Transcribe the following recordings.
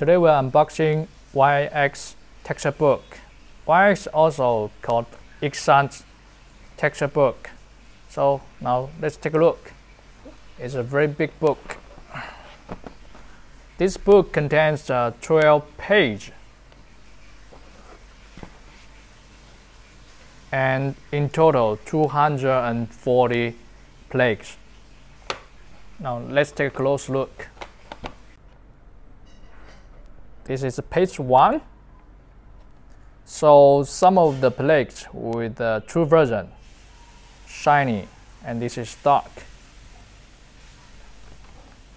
Today we're unboxing YS texture book. YS also called Yick Sang texture book. So now let's take a look. It's a very big book. This book contains uh, 12 pages and in total 240 plaques. Now let's take a close look. This is page 1. So some of the plaques with the true version, shiny, and this is dark.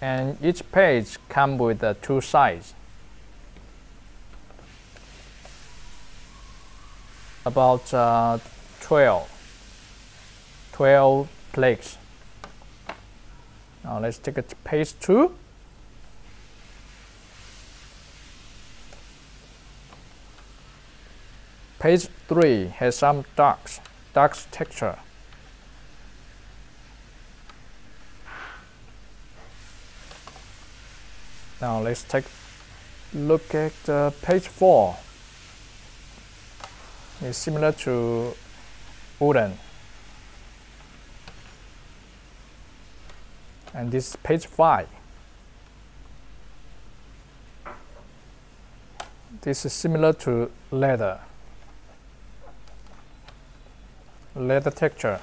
And each page come with uh, two sides. about uh, 12 12 plaques now let's take it to page 2 page 3 has some darks dark texture now let's take look at uh, page 4 It's similar to wooden. And this is page 5. This is similar to leather. Leather texture.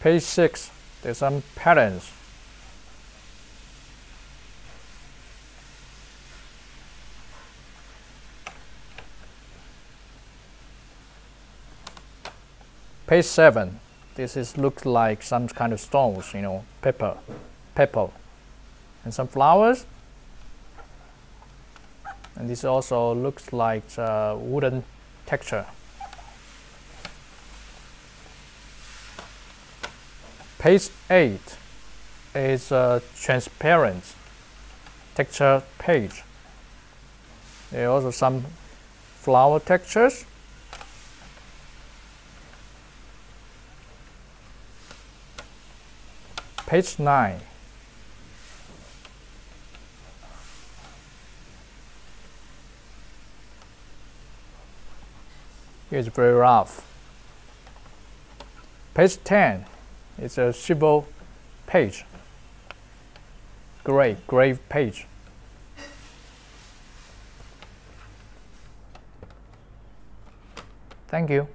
Page 6, there's some patterns. Page 7. This is looks like some kind of stones, you know, pepper, pepper, and some flowers. And this also looks like uh, wooden texture. Page 8 is a transparent texture page. There are also some flower textures page 9. It's very rough. Page 10 is a civil page. Gray, gray page. Thank you.